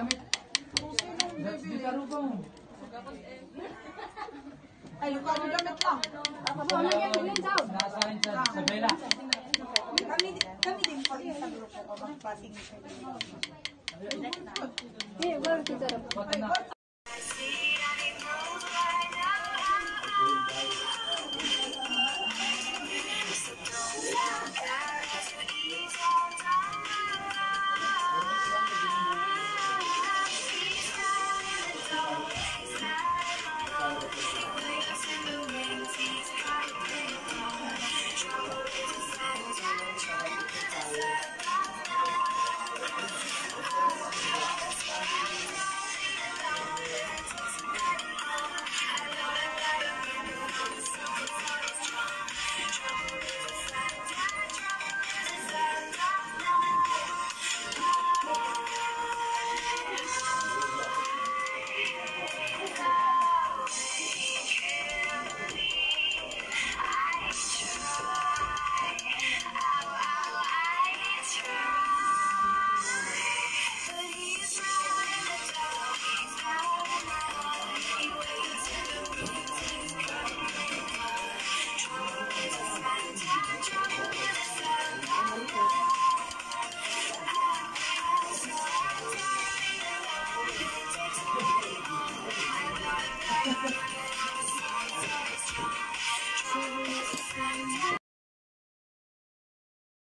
damit. Di laro ba? Ay, lukaw mo damit lang. Ako lang yan, bilhin daw. Nasaan sa Isabela? Kami, kami din pag sa grupo ko, magpasing. Eh, wala ko